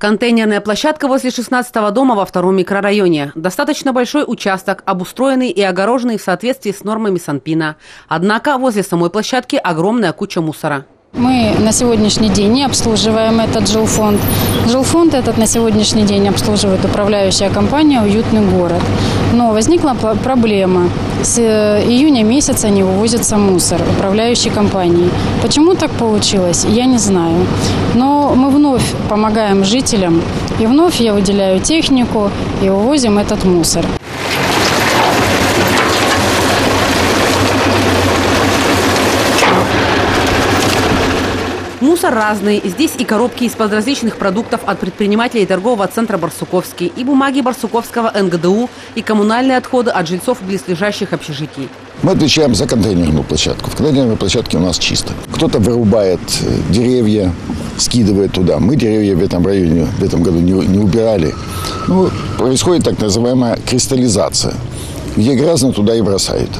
Контейнерная площадка возле 16-го дома во втором микрорайоне. Достаточно большой участок, обустроенный и огороженный в соответствии с нормами Санпина. Однако возле самой площадки огромная куча мусора. Мы на сегодняшний день не обслуживаем этот жилфонд. Жилфонд этот на сегодняшний день обслуживает управляющая компания «Уютный город». Но возникла проблема. С э, июня месяца не вывозится мусор управляющей компании. Почему так получилось, я не знаю. Но мы вновь помогаем жителям, и вновь я выделяю технику, и вывозим этот мусор. Мусор разный. Здесь и коробки из-под различных продуктов от предпринимателей торгового центра «Барсуковский», и бумаги Барсуковского НГДУ, и коммунальные отходы от жильцов близлежащих общежитий. Мы отвечаем за контейнерную площадку. В контейнерной площадке у нас чисто. Кто-то вырубает э, деревья, скидывает туда. Мы деревья в этом районе в этом году не, не убирали. Ну, происходит так называемая кристаллизация. Где грязно, туда и бросают.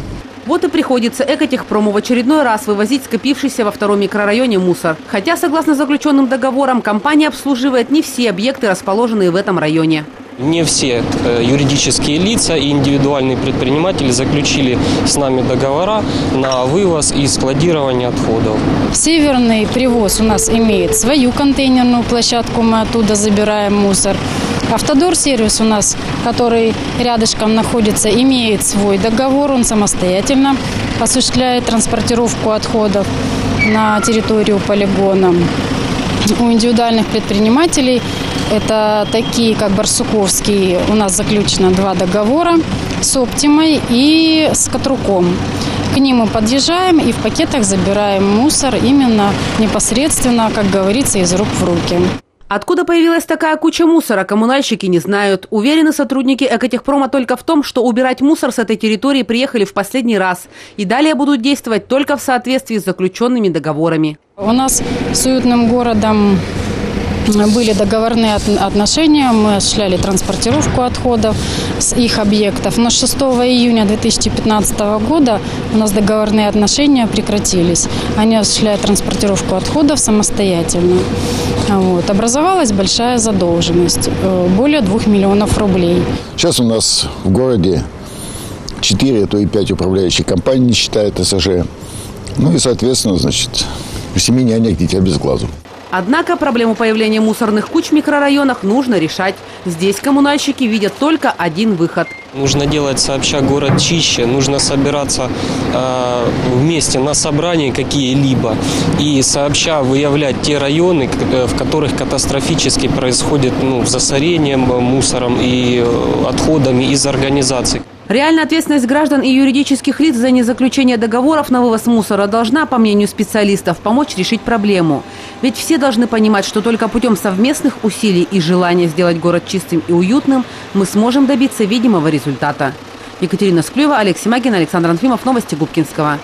Вот и приходится Экотехпрому в очередной раз вывозить скопившийся во втором микрорайоне мусор. Хотя, согласно заключенным договорам, компания обслуживает не все объекты, расположенные в этом районе. Не все э, юридические лица и индивидуальные предприниматели заключили с нами договора на вывоз и складирование отходов. Северный привоз у нас имеет свою контейнерную площадку, мы оттуда забираем мусор. Автодор сервис у нас, который рядышком находится, имеет свой договор, он самостоятельно осуществляет транспортировку отходов на территорию полигона. У индивидуальных предпринимателей, это такие как Барсуковский, у нас заключено два договора с Оптимой и с Катруком. К ним мы подъезжаем и в пакетах забираем мусор именно непосредственно, как говорится, из рук в руки. Откуда появилась такая куча мусора, коммунальщики не знают. Уверены сотрудники Экотехпрома только в том, что убирать мусор с этой территории приехали в последний раз. И далее будут действовать только в соответствии с заключенными договорами. У нас с уютным городом были договорные отношения, мы осуществляли транспортировку отходов с их объектов. Но 6 июня 2015 года у нас договорные отношения прекратились. Они осуществляют транспортировку отходов самостоятельно. Вот. Образовалась большая задолженность, э, более 2 миллионов рублей. Сейчас у нас в городе 4, а то и 5 управляющих компаний, не считая ТСЖ. Ну и, соответственно, значит, у семи нянек дитя без глазу. Однако проблему появления мусорных куч в микрорайонах нужно решать. Здесь коммунальщики видят только один выход. Нужно делать сообща город чище, нужно собираться э, вместе на собрании какие-либо и сообща выявлять те районы, э, в которых катастрофически происходит ну, засорение мусором и э, отходами из организаций. Реальная ответственность граждан и юридических лиц за незаключение договоров на вывоз мусора должна, по мнению специалистов, помочь решить проблему. Ведь все должны понимать, что только путем совместных усилий и желания сделать город чистым и уютным мы сможем добиться видимого результата. Екатерина Склюева, Алексей Магин, Александр Анфимов. Новости Губкинского.